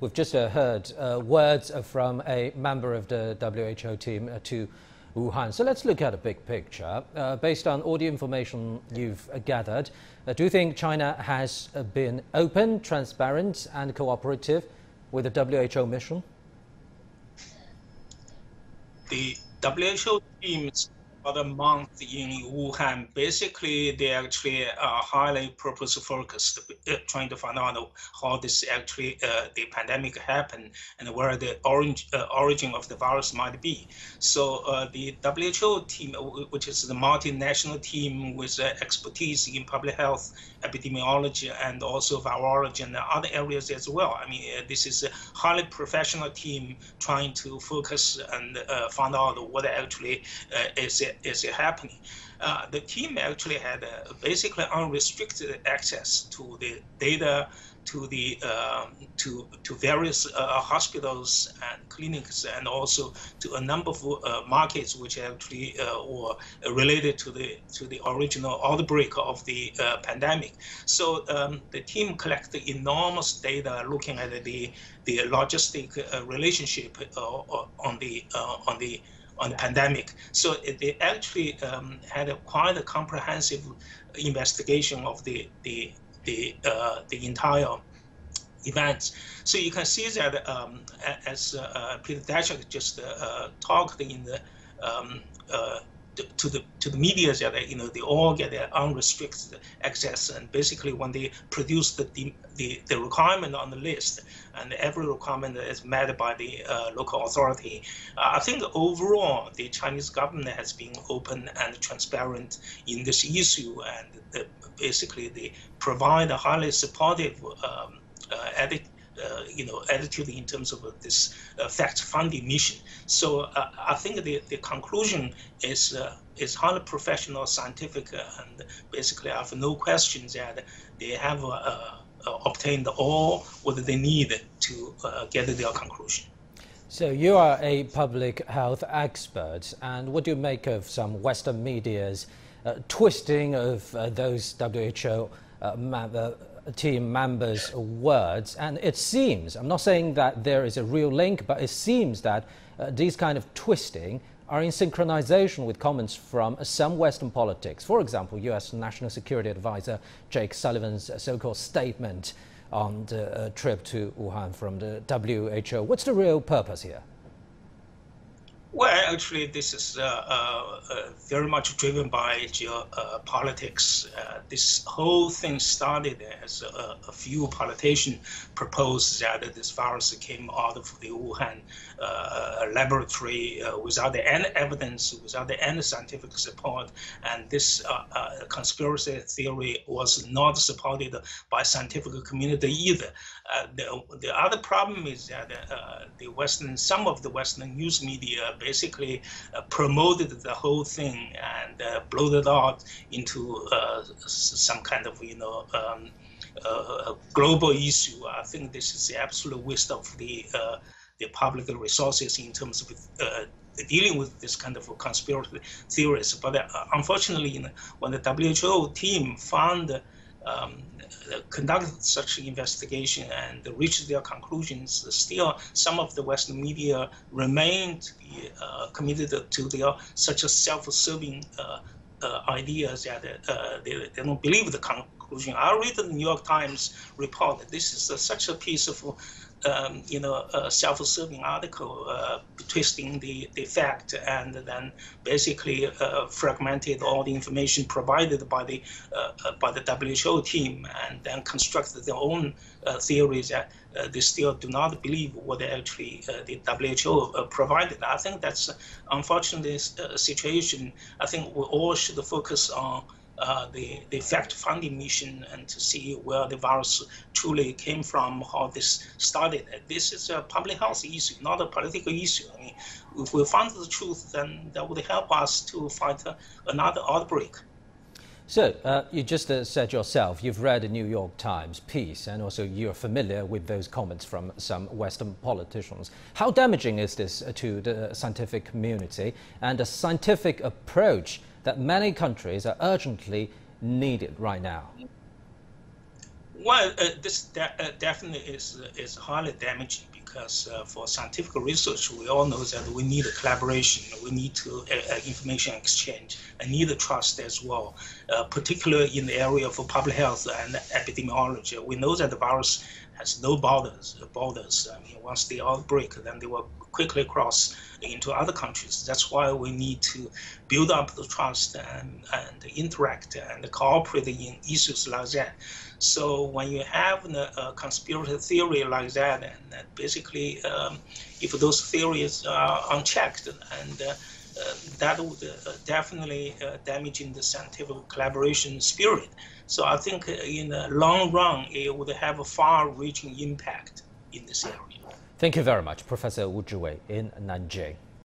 We've just uh, heard uh, words from a member of the WHO team uh, to Wuhan. So let's look at a big picture. Uh, based on all the information you've gathered, uh, do you think China has been open, transparent, and cooperative with the WHO mission? The WHO team's a month in Wuhan, basically they actually are highly purpose focused, uh, trying to find out how this actually uh, the pandemic happened and where the orange, uh, origin of the virus might be. So uh, the WHO team, uh, which is the multinational team with uh, expertise in public health, epidemiology, and also virology and other areas as well. I mean, this is a highly professional team trying to focus and find out what actually is is happening. Uh, the team actually had uh, basically unrestricted access to the data, to the um, to to various uh, hospitals and clinics, and also to a number of uh, markets which actually uh, were related to the to the original outbreak of the pandemic. So um, the team collected enormous data looking at the the logistic relationship on the on the on the pandemic. So they actually um, had a quite a comprehensive investigation of the the the uh, the entire events. So you can see that um, as uh, Peter Daszak just uh, talked in the um, uh, to the to the media that you know they all get their unrestricted access and basically when they produce the the, the requirement on the list and every requirement is met by the uh, local authority. Uh, I think overall the Chinese government has been open and transparent in this issue and the, basically they provide a highly supportive um, uh, uh, you know, attitude in terms of this uh, fact-finding mission. So uh, I think the, the conclusion is uh, is highly professional, scientific, uh, and basically I have no questions that they have uh, obtained all what they need to get their conclusion. So you are a public health expert, and what do you make of some Western media's twisting of those WHO team members' words. And it seems, I'm not saying that there is a real link, but it seems that uh, these kind of twisting are in synchronization with comments from some Western politics. For example, US National Security Advisor Jake Sullivan's so called statement on the uh, trip to Wuhan from the WHO. What's the real purpose here? Well, actually, this is uh, uh, uh very much driven by geopolitics. Uh, this whole thing started as a, a, few politicians proposed that this virus came out of the Wuhan uh, laboratory without any evidence, without any scientific support, and this conspiracy theory was not supported by scientific community either. the, the other problem is that the Western, some of the Western news media basically uh, promoted the whole thing and uh, it out into uh, some kind of you know um, uh, global issue. I think this is the absolute waste of the uh, the public resources in terms of dealing with this kind of conspiracy theories. But unfortunately, you know, when the WHO team found um, conducted such an investigation and reached their conclusions, still some of the Western media remain to be uh, committed to their such a self-serving uh, uh, ideas that uh, they, they don't believe the conclusion. I read the New York Times report. That this is such a piece of um, you know, a self-serving article uh, twisting the, the fact and then basically uh, fragmented all the information provided by the uh, uh by the WHO team and then constructed their own uh, theories that uh, they still do not believe what actually the WHO provided. I think that's unfortunately situation. I think we all should focus on uh, the, the fact-finding mission and to see where the virus truly came from, how this started. This is a public health issue, not a political issue. I mean, if we find the truth, then that would help us to fight another outbreak. So, uh, you just uh, said yourself, you've read a New York Times piece, and also you're familiar with those comments from some Western politicians. How damaging is this uh, to the scientific community and the scientific approach that many countries are urgently needed right now? Well, uh, this de- uh, definitely is is highly damaging because uh, for scientific research, we all know that we need a collaboration, we need to uh, uh, information exchange, and need trust as well, uh, particularly in the area of public health and epidemiology. We know that the virus has no borders. Borders. I mean, once they outbreak, then they will quickly cross into other countries. That's why we need to build up the trust and, and interact and cooperate in issues like that. So when you have a conspiracy theory like that, and basically, um, if those theories are unchecked, and uh, uh, that would uh, definitely uh, damaging the scientific collaboration spirit. So I think in the long run, it would have a far-reaching impact in this area. Thank you very much, Professor Wu Zhiwei in Nanjing.